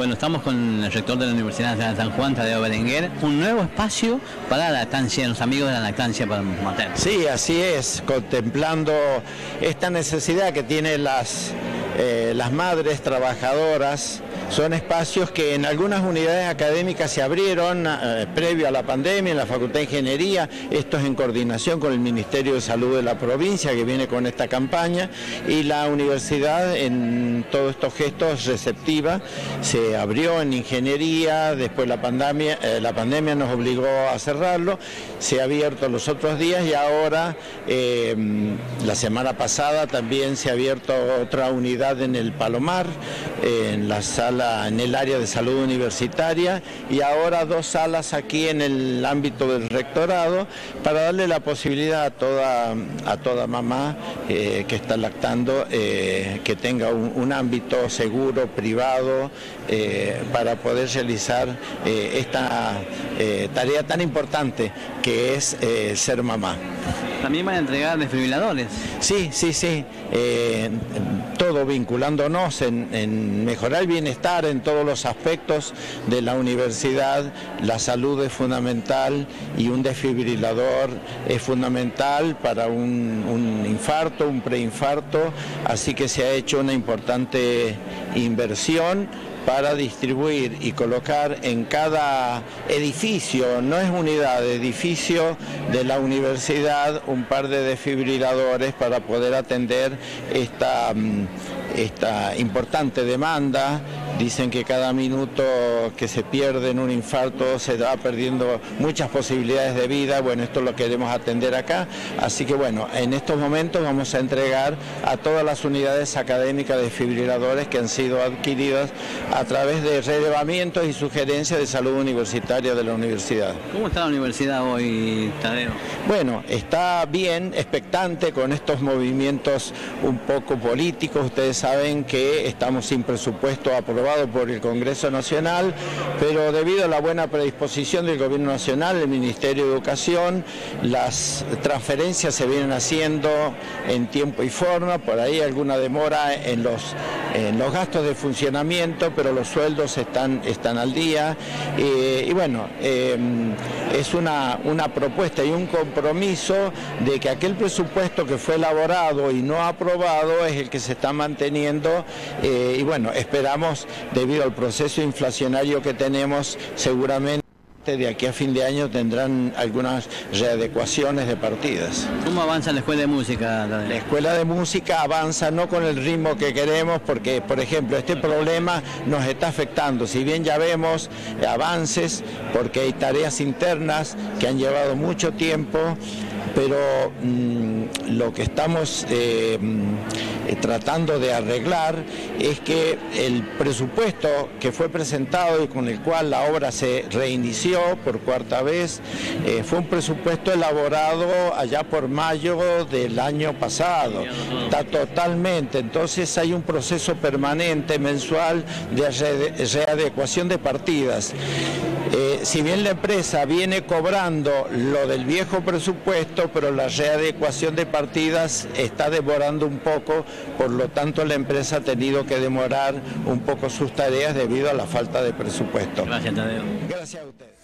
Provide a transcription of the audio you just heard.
Bueno, estamos con el rector de la Universidad de San Juan, Tadeo Berenguer, un nuevo espacio para la lactancia, los amigos de la lactancia para materna. Sí, así es, contemplando esta necesidad que tienen las, eh, las madres trabajadoras son espacios que en algunas unidades académicas se abrieron eh, previo a la pandemia, en la Facultad de Ingeniería, esto es en coordinación con el Ministerio de Salud de la provincia que viene con esta campaña y la universidad en todos estos gestos receptiva se abrió en ingeniería, después la pandemia, eh, la pandemia nos obligó a cerrarlo, se ha abierto los otros días y ahora eh, la semana pasada también se ha abierto otra unidad en el Palomar, en la sala en el área de salud universitaria y ahora dos salas aquí en el ámbito del rectorado para darle la posibilidad a toda, a toda mamá eh, que está lactando eh, que tenga un, ámbito seguro, privado, eh, para poder realizar esta tarea tan importante que es ser mamá. También van a entregar desfibriladores. Sí, sí, sí. todo vinculándonos en mejorar el bienestar en todos los aspectos de la universidad. La salud es fundamental y un desfibrilador es fundamental para un, un infarto, un preinfarto, así que se ha hecho una importante inversión para distribuir y colocar en cada edificio, no es unidad, edificio de la universidad, un par de desfibriladores para poder atender esta, mm, esta importante demanda Dicen que cada minuto que se pierde en un infarto se va perdiendo muchas posibilidades de vida. Bueno, esto lo queremos atender acá. Así que bueno, en estos momentos vamos a entregar a todas las unidades académicas de fibriladores que han sido adquiridas a través de relevamientos y sugerencias de salud universitaria de la universidad. ¿Cómo está la universidad hoy, Tadeo? Bueno, está bien, expectante con estos movimientos un poco políticos. Ustedes saben que estamos sin presupuesto aprobado por el Congreso Nacional, pero debido a la buena predisposición del Gobierno Nacional, el Ministerio de Educación, las transferencias se vienen haciendo en tiempo y forma, por ahí alguna demora en los, en los gastos de funcionamiento, pero los sueldos están, están al día. Eh, y bueno, em, es una, una propuesta y un compromiso de que aquel presupuesto que fue elaborado y no aprobado es el que se está manteniendo eh, y bueno, esperamos debido al proceso inflacionario que tenemos, seguramente de aquí a fin de año tendrán algunas readecuaciones de partidas. ¿Cómo avanza la escuela de música? La escuela de música avanza no con el ritmo que queremos porque, por ejemplo, este problema nos está afectando. Si bien ya vemos avances, porque hay tareas internas que han llevado mucho tiempo, pero mm, lo que estamos eh, mm, tratando de arreglar es que el presupuesto que fue presentado y con el cual la obra se reinició por cuarta vez eh, fue un presupuesto elaborado allá por mayo del año pasado. Está totalmente, entonces hay un proceso permanente mensual de readecuación de partidas. Eh, si bien la empresa viene cobrando lo del viejo presupuesto, pero la readecuación de partidas está demorando un poco, por lo tanto la empresa ha tenido que demorar un poco sus tareas debido a la falta de presupuesto. Gracias, Tadeo. Gracias a usted.